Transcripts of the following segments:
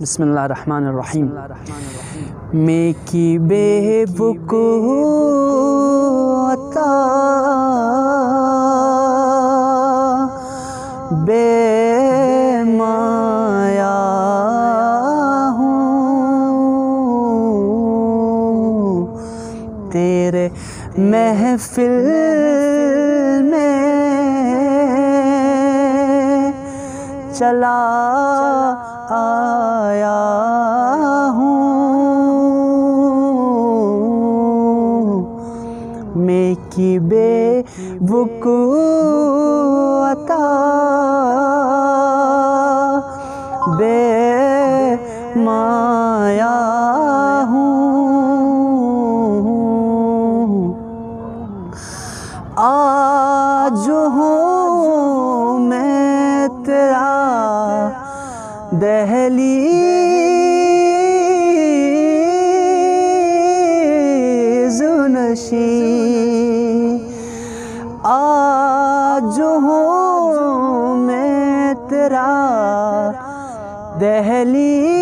बसमीम मैं की बेबुक होता बेमाया हूँ तेरे महफिल चला आया हूँ। मैं की बे माया हूँ। आज हूँ दहलीज नशी आज हूँ मैं तेरा दहली।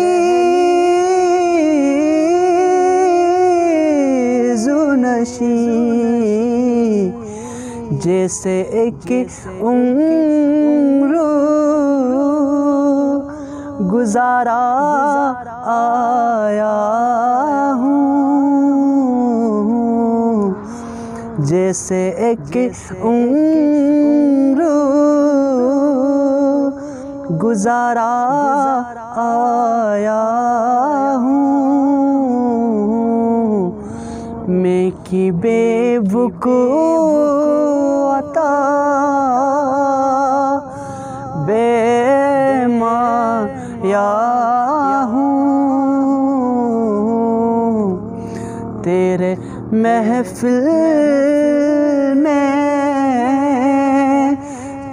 नशी जैसे एक उम्र। गुजारा आया हूँ। जैसे एक उम्र गुजारा आया हूँ। मैं की बेवकूता बेमाया हूँ तेरे महफिल में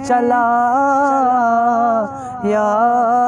चला या